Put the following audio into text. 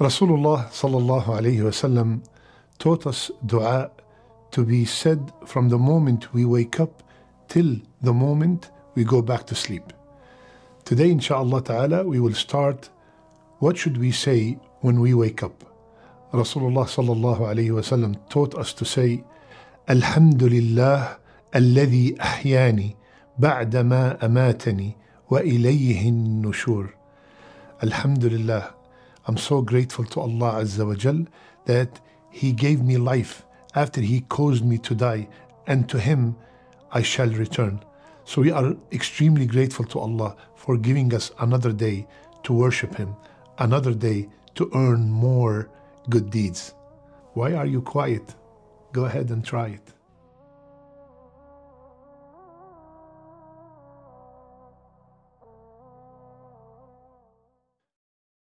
Rasulullah sallallahu alayhi wasallam taught us dua to be said from the moment we wake up till the moment we go back to sleep. Today, insha'allah ta'ala, we will start what should we say when we wake up. Rasulullah sallallahu alayhi wasallam taught us to say, Alhamdulillah alladhi ahyani ba'dama amatani wa ilayhi nushur. Alhamdulillah. I'm so grateful to Allah Azza wa Jal that He gave me life after He caused me to die, and to Him I shall return. So we are extremely grateful to Allah for giving us another day to worship Him, another day to earn more good deeds. Why are you quiet? Go ahead and try it.